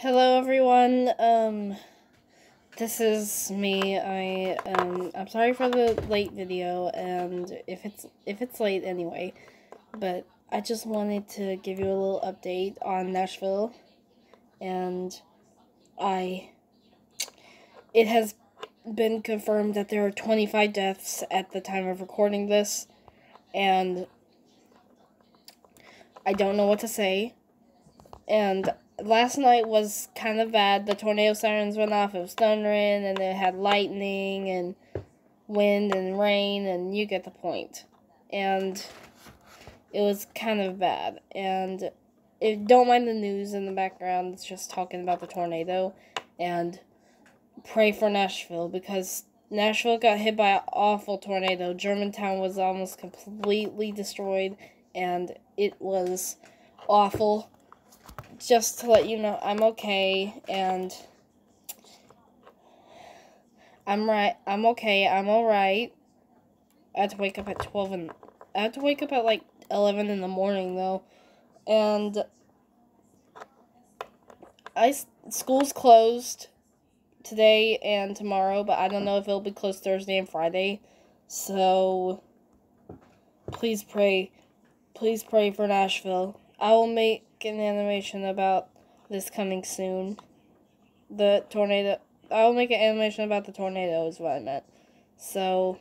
Hello everyone. Um this is me. I um I'm sorry for the late video and if it's if it's late anyway, but I just wanted to give you a little update on Nashville and I it has been confirmed that there are 25 deaths at the time of recording this and I don't know what to say and last night was kind of bad. The tornado sirens went off. It was thundering, and it had lightning and wind and rain, and you get the point. And it was kind of bad. And if don't mind the news in the background, it's just talking about the tornado. And pray for Nashville because Nashville got hit by an awful tornado. Germantown was almost completely destroyed, and it was awful just to let you know I'm okay and I'm right. I'm okay. I'm all right. I had to wake up at 12 and I had to wake up at like 11 in the morning though. And I school's closed today and tomorrow, but I don't know if it'll be closed Thursday and Friday. So please pray. Please pray for Nashville. I will make an animation about this coming soon. The tornado. I'll make an animation about the tornado, is what I meant. So,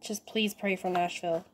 just please pray for Nashville.